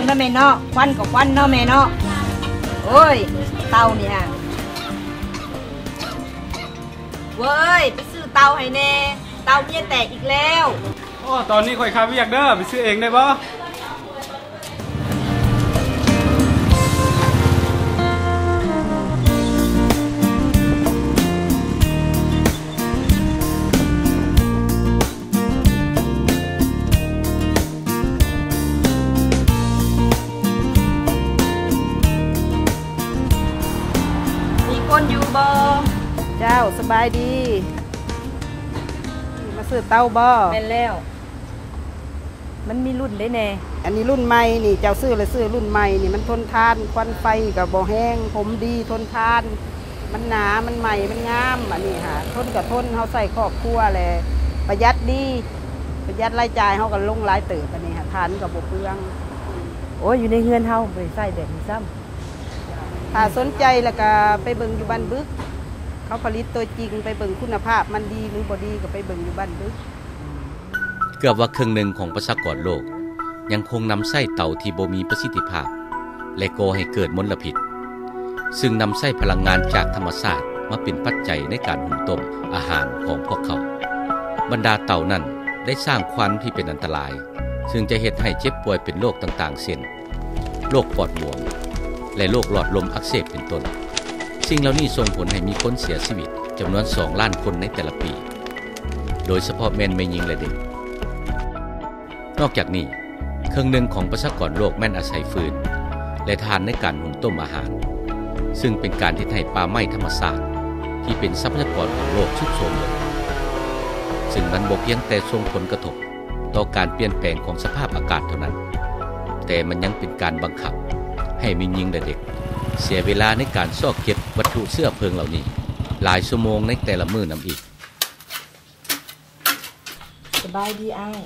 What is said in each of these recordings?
ลืองนะแม่เนาะควันกับควันเนาะแม่เนาะโอ้ยเตาเนี่ยเว้ยไปซื้อเตาให้แน่เตาเมียแตกอีกแล้วโอ้ตอนนี้ข่อยคาเวียกเด้อไปซื้อเองได้บ่ มีคนอยู่บ่เจ้าสบายดี มาซื้อเต้าบ่แม่นแล้ว มันมีรุ่นได้แน่ อันนี้รุ่นใหม่นี่เจ้าซื้อเลยซื้อรุ่นใหม่นี่มันทนทานควันไฟกับบ่แห้ง ผมดีทนทาน มันหนา มันใหม่ มันงามอันนี้ค่ะทนกับทนเฮาใส่ครอบครัวแหละประหยัดดีประหยัดรายจ่ายเฮาก็ลงหลายเติบอันนี้ค่ะทานกับบ่เปลือง โอ้ยอยู่ในเฮือนเฮาไปใส่แบบนี้ซ้ำ ถ้าสนใจแล้วก็ไปเบิ่งอยู่บ้านบึก เขาผลิตตัวจริงไปเบิ่งคุณภาพมันดีหรือบ่ดีก็ไปเบิ่งอยู่บ้านบึก เกือบว่าครึ่งหนึ่งของประชากรโลก ยังคงนำไส้เต่าที่บ่มีประสิทธิภาพ และก่อให้เกิดมลพิษ ซึ่งนำไส้พลังงานจากธรรมชาติมาเป็นปัจจัยในการหุงต้มอาหารของพวกเขา บรรดาเต่านั้นได้สร้างควันที่เป็นอันตราย ซึ่งจะเฮ็ดให้เจ็บป่วยเป็นโรคต่างๆ เช่นโรคปอดบวม และโรคหลอดลมอักเสบเป็นต้น สิ่งเหล่านี้ส่งผลให้มีคนเสียชีวิตจำนวน 2 ล้านคนในแต่ละปี โดยเฉพาะแม่นไม่ยิงและเด็ก นอกจากนี้เครื่องหนึ่งของประชากรโลกแม่นอาศัยฟืน และทานในการหุงต้มอาหาร ซึ่งเป็นการที่ให้ป่าไม้ธรรมชาติที่เป็นทรัพยากรของโลกชุกโทมลงซึ่งมันบ่เพียงแต่ส่งผลกระทบ ต่อการเปลี่ยนแปลงของสภาพอากาศเท่านั้น แต่มันยังเป็นการบังคับ ให้มียิงและเด็ก เสียเวลาในการซอกเก็บวัตถุเสื้อเพลิงเหล่านี้ หลายชั่วโมงในแต่ละมื้อนำอีกสบายดีอ้าย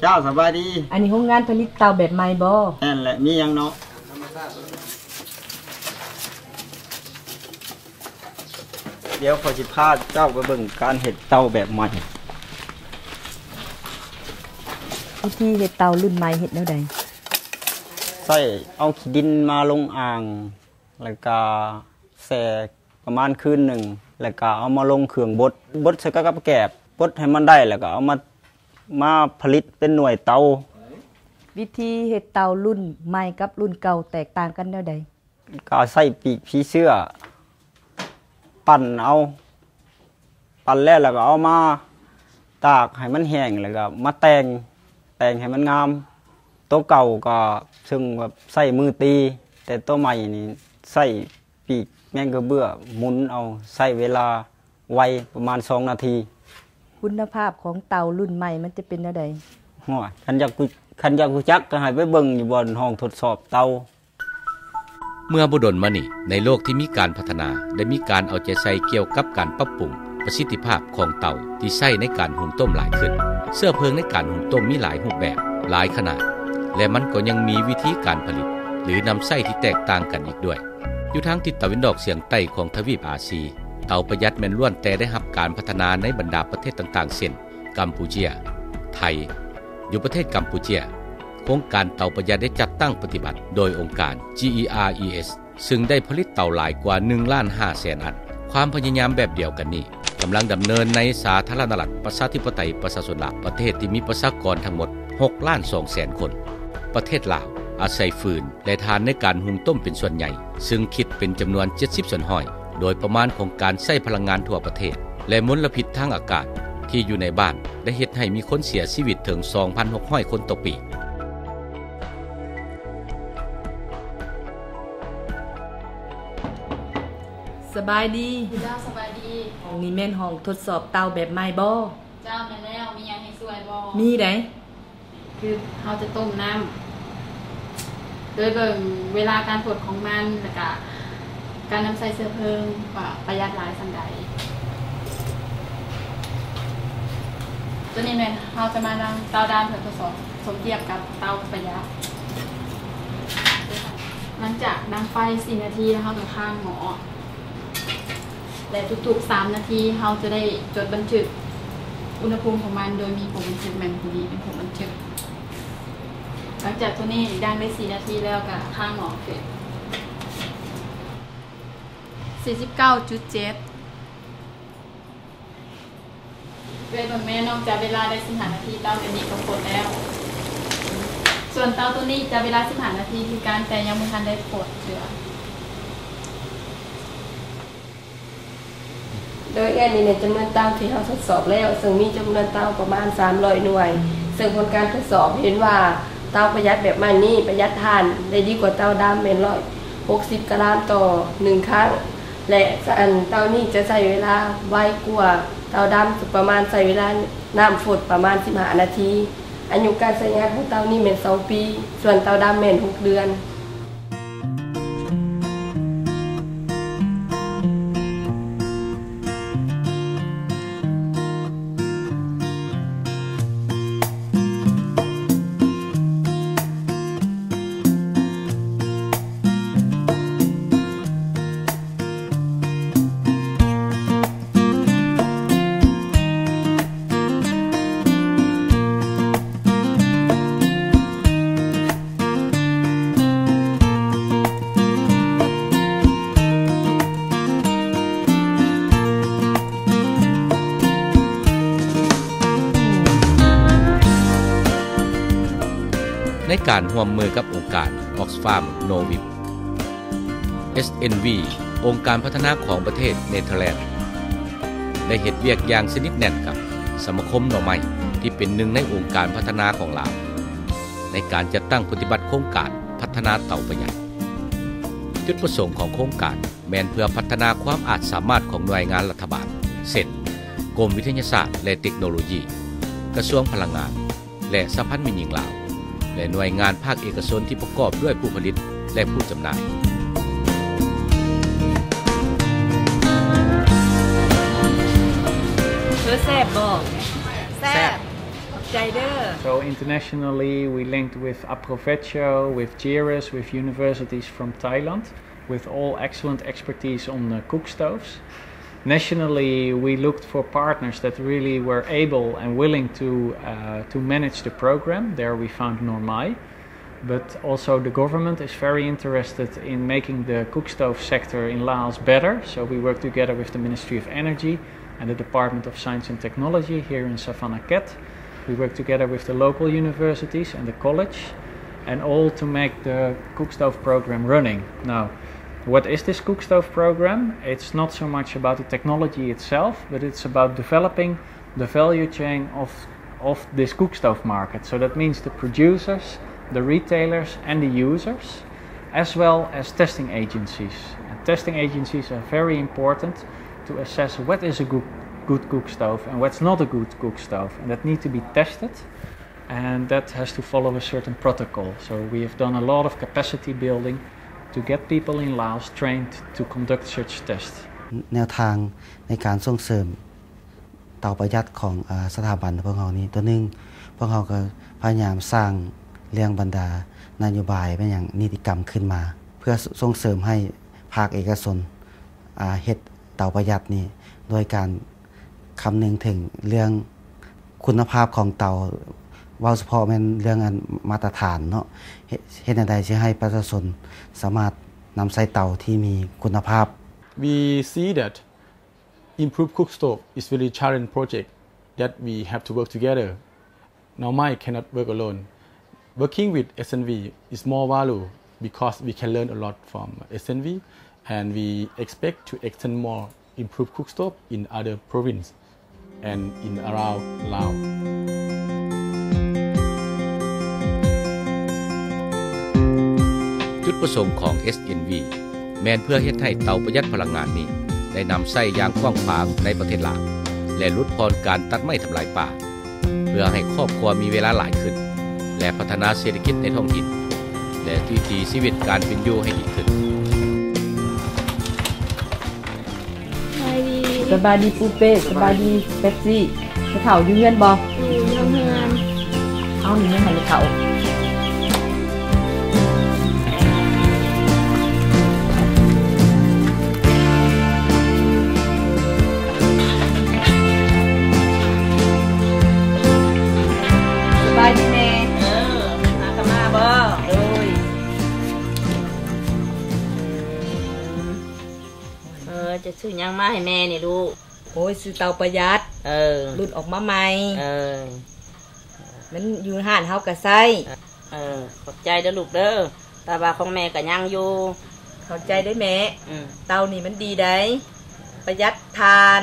เจ้าสบายดี อันนี้โรงงานผลิตเตาแบบใหม่บ่นั่นแหละมีหยังเนาะเดี๋ยวขอสิพาเจ้าไปเบิ่งการเห็ดเตาแบบใหม่วิธีเฮ็ดเตารุ่นใหม่เฮ็ดแนวใดใส่เอาขี้ดินมาลงอ่าง แล้วก็แส่ประมาณคืนหนึ่งแล้วก็เอามาลงเครื่องบดบดใส่กับแกบบดให้มันได้แล้วก็เอามามาผลิตเป็นหน่วยเตาวิธีเฮ็ดเตารุ่นใหม่กับรุ่นเก่าแตกต่างกันแนวใดก็ใส่ปีกผีเสื้อ ปั่นเอา ปั่นแล้วแล้วก็เอามา ตากให้มันแห้งแล้วก็มาแต่งแต่งให้มันงามโต๊ะเก่าก็ซึ่งแบบใส่มือตี แต่โต๊ะใหม่นี่ใส่ปีกแมงกระเบื้อหมุนเอาใส่เวลาไวประมาณสองนาทีคุณภาพของเตารุ่นใหม่มันจะเป็นแนวใดหัวคันอยากกุคันอยากกุจักก็ให้ไปเบิ่งอยู่บนห้องทดสอบเตา เมื่อบุดลมานี่ในโลกที่มีการพัฒนาได้มีการเอาใจใส่เกี่ยวกับการปรับปรุงประสิทธิภาพของเตาที่ใช้ในการหุงต้มหลายขึ้น เสื้อเพลิงในการหุงต้มมีหลายรูปแบบหลายขนาด และมันก็ยังมีวิธีการผลิต หรือนำไส้ที่แตกต่างกันอีกด้วย อยู่ทางทิศตะวันออกเฉียงใต้ของทวีปอาซีเตาประหยัดแม่นล้วนแต่ได้รับการพัฒนาในบรรดาประเทศต่างๆเช่นกัมพูเชีย ไทย อยู่ประเทศกัมพูเชียโครงการเตาประหยัดได้จัดตั้งปฏิบัติ โดยองค์การ GERES ซึ่งได้ผลิตเตาหลายกว่า1ล้าน5แสนอัน ความพยายามแบบเดียวกันนี้กำลังดำเนินในสาธารณรัฐประชาธิปไตยประชาชนลาวประเทศที่มีประชากรทั้งหมด 6 ล้าน2แสนคน ประเทศลาว อาศัยฟืนและทานในการหุงต้มเป็นส่วนใหญ่ ซึ่งคิดเป็นจำนวน 70ส่วนห้อย โดยประมาณของการใช้พลังงานทั่วประเทศ และมลพิษทางอากาศที่อยู่ในบ้านได้เฮ็ดให้มีคนเสียชีวิตถึง 2,600 คนต่อปี สบายดีเจ้าสบายดีห้องนี้แม่นห้องทดสอบเตาแบบใหม่บ่เจ้าแม่แล้ว มีหยังให้ช่วยบ่มีได คือเราจะต้มน้ำโดยเบิ่งเวลาการผดของมันแล้วก็การนำใส่เสื้อเพลิงว่าประหยัดหลายสันใดตัวนี้เนี่ยเราจะมานำเตาดานเพื่อทดสอบสมเทียบกับเตาประหยัดหลังจากนำไฟ4นาทีแล้วเราจะข้างหมอและทุกๆ3นาทีเราจะได้จดบันทึก อุณหภูมิของมันโดยมีผมบันทึกแมนคูดีเป็นผมบันทึก หลังจากตัวนี้ย่างได้สี่นาทีแล้วก็ข้างหมอเสร็จสี่สิบเก้าจุดเจ็ดเวลาแม่นอกจากเวลาได้สิบห้านาทีเต้าจะมีกำกดแล้ว ส่วนเต้าตัวนี้จะเวลาสิบห้านาทีคือการแต่ยังไม่ทันได้กดเสือ โดยงานนี้เนี่ยจำนวนเต้าที่เราทดสอบแล้ว ซึ่งมีจำนวนเต้าประมาณ 300 หน่วย ซึ่งผลการทดสอบเห็นว่าเต้าประหยัดแบบมันนี่ประหยัดทานได้ดีกว่าเต้าดำเป็นร้อยหกสิกรัมต่อหนึ่งครั้ง และอันเต้านี้จะใช้เวลาไวกว่าเต้าดำประมาณใช้เวลาน้ำฝดประมาณ 15 นาทีอายุการใช้งานของเต้านี่เป็น2ปี ส่วนเต้าดำเป็น6เดือน ในการร่วมมือกับองค์การ Oxfam Novib SNV องค์การพัฒนาของประเทศเนเธอร์แลนด์ ได้เห็ดเวียกอย่างสนิทแน่นกับสมาคมหน่อไม้ที่เป็นหนึ่งในองค์การพัฒนาของลาว ในการจัดตั้งปฏิบัติโครงการพัฒนาเต่าประหยัดจุดประสงค์ของโครงการแมนเพื่อพัฒนาความอาจสามารถของหน่วยงานรัฐบาลเช่นกรมวิทยาศาสตร์และเทคโนโลยี กระทรวงพลังงาน และสัมพันธ์มิญิงลาว และหน่วยงานภาคเอกชนที่ประกอบด้วยผู้ผลิตและผู้จำหน่ายเพื่อแซ่บบ่แซ่บขอบใจเด้อ So internationally, we linked with Aprovecho, with JIRUS, with universities from Thailand, with all excellent expertise on uh, cook stoves. Nationally, we looked for partners that really were able and willing to uh, to manage the program. There, we found Normai, but also the government is very interested in making the cook stove sector in Laos better. So we work together with the Ministry of Energy and the Department of Science and Technology here in Savannah Ket. We work together with the local universities and the college, and all to make the cook stove program running. Now, what is this cook stove program? It's not so much about the technology itself, but it's about developing the value chain of, of this cook stove market. So that means the producers, the retailers, and the users, as well as testing agencies. And testing agencies are very important to assess what is a good, good and what's not a good cook stove, and that need to be tested. And that has to follow a certain protocol. So we have done a lot of capacity building to get people in Laos trained to conduct such tests. แนวทางในการส่งเสริมเตาประหยัดของสถาบันพวกเรานี้ตัวหนึ่งพวกเราก็พยายามสร้างเรื่องบรรดานโยบายเป็นอย่างนิติกรรมขึ้นมา เพื่อส่งเสริมให้ภาคเอกชนเฮ็ดเตาประหยัดนี้โดยการคำนึงถึงเรื่องคุณภาพของเตา ว่าเฉพาะแม่นเรื่องอันมาตรฐานเนาะเฮ็ดเฮ็ดจั่งใดสิให้ประชาชนสามารถนำใช้เตาที่มีคุณภาพ we see that improve cook stove is really challenge project that we have to work together. Now my cannot work alone. Working with SNV is more value because we can learn a lot from SNV and we expect to extend more improved cook stove in other province and in around Laos. จุดประสงค์ของ SNV แมนเพื่อเฮ็ดให้เตาประหยัดพลังงานนี้ ได้นำใส่อย่างกว้างขวางในประเทศลาวและลดพรการตัดไม้ทำลายป่า เพื่อให้ครอบครัวมีเวลาหลายขึ้น และพัฒนาเศรษฐกิจในท้องถิ่นและวิถีชีวิตการเป็นอยู่ให้ดีขึ้นสบายดีปูเป้สบายดีเป๊ปซี่ไปเฒ่าอยู่เฮือนบ่อยู่โรงงานเอาหนึ่งให้ไปเฒ่าสบายดีแม่เออ rồi จะซื้อยังมาให้แม่เนี่ยลูกโอ้ยซื้อเตาประหยัด เออ รุดออกมาใหม่ เออ มันอยู่ห่านเฮากระไซเออ ขอบใจเด้อลูกเด้อ ตาบาของแม่กับยังอยู่เข้าใจได้แม่ เตานี่มันดีได้ ประหยัดทาน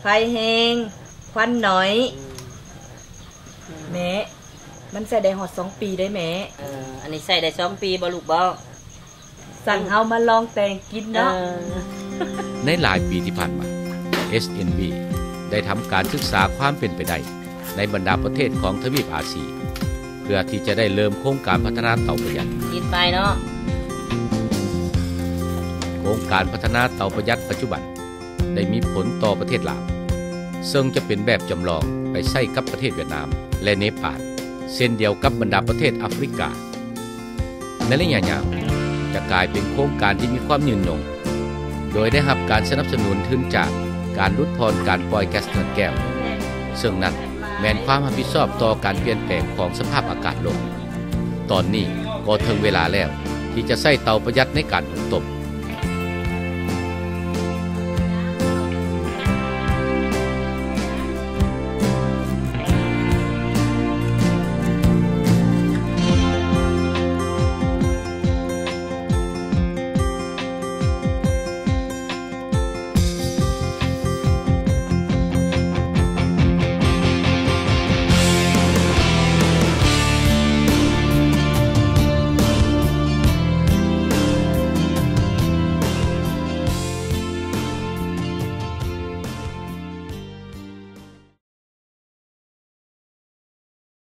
ไฟแห้ง ควันน้อย แม่ มันใส่ได้ฮอดสองปีได้แม่เอออันนี้ใส่ได้สองปีบ่ลูกบ่สั่งเฮามาลองแต่งกินเนาะในหลายปีที่ผ่านมา SNB ได้ทำการศึกษาความเป็นไปได้ในบรรดาประเทศของทวีปอาเซียเพื่อที่จะได้เริ่มโครงการพัฒนาเตาประหยัดกินไปเนาะโครงการพัฒนาเตาประหยัดปัจจุบัน ได้มีผลต่อประเทศลาวซึ่งจะเป็นแบบจำลองไปใช้กับประเทศเวียดนามและเนปาล เช่นเดียวกับบรรดาประเทศแอฟริกา ในระยะยาวจะกลายเป็นโครงการที่มีความยืนยง โดยได้รับการสนับสนุนทุนจากการลดพรการปล่อยแก๊สเรือนแก้ว ซึ่งนั้นแม้นความรับผิดชอบต่อการเปลี่ยนแปลงของสภาพอากาศโลก ตอนนี้ก็ถึงเวลาแล้วที่จะใส่เตาประหยัดในการหุงต้ม